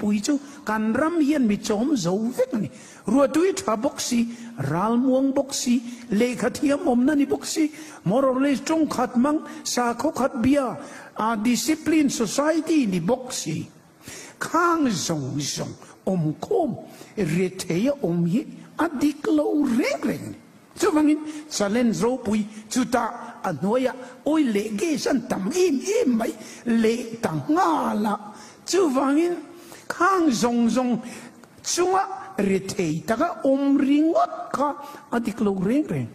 Pui itu kan ram hian mi chom zo vek ni ruwa tui tha boksi ral muang boksi le khat hiam om na ni boksi moro le chong khat mang sa kho khat bia a discipline society ni boksi khang zong zong om kom rete ya om hi adik lo reng reng. Chu mangin challenge ro pui chu ta anoya oi le ge san tam im im mai le tang ngala chu wangin hang zong zong. Tsunga, taka eitaga, omringot ka, adik lo ring ring.